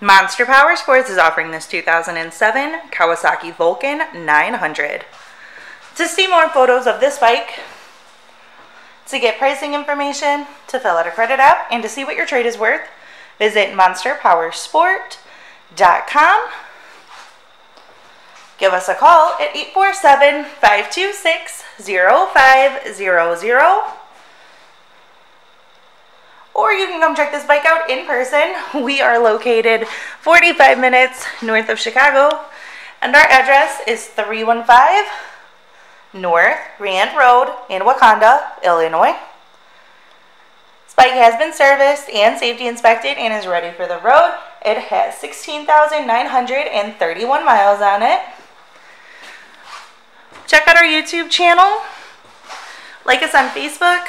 Monster Power Sports is offering this 2007 Kawasaki Vulcan 900. To see more photos of this bike, to get pricing information, to fill out a credit app, and to see what your trade is worth, visit monsterpowersport.com. Give us a call at 847 526 0500 or you can come check this bike out in person. We are located 45 minutes north of Chicago, and our address is 315 North Rand Road in Wauconda, Illinois. This bike has been serviced and safety inspected and is ready for the road. It has 16,931 miles on it. Check out our YouTube channel. Like us on Facebook.